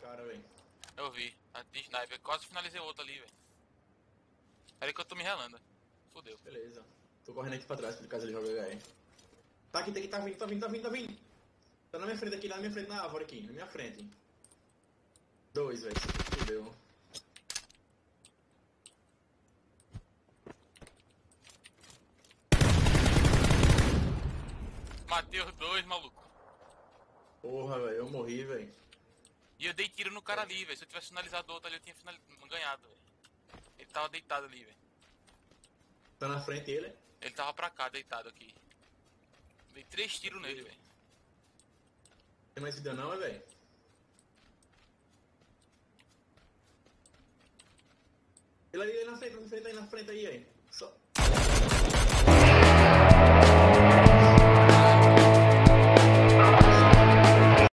cara, velho. Eu vi. A de sniper. Quase finalizei outro ali, velho. Peraí que eu tô me relando. Fudeu. Beleza. Tô correndo aqui pra trás, por caso ele joga HE. Tá aqui, tá aqui, tá vindo, tá vindo, tá vindo, tá vindo. Tá na minha frente aqui, na minha frente, na árvore aqui, na minha frente. Dois, velho. Fudeu. Matei os dois, maluco. Porra, velho, eu morri, velho. E eu dei tiro no cara ali, velho. Se eu tivesse finalizado o outro ali, eu tinha final... ganhado, velho. Ele tava deitado ali, velho. Tá na frente ele. Ele tava pra cá, deitado aqui. Dei três tiros nele, velho. Tem mais vida não, é, velho? Ele ali na frente, na frente aí, na frente aí, aí.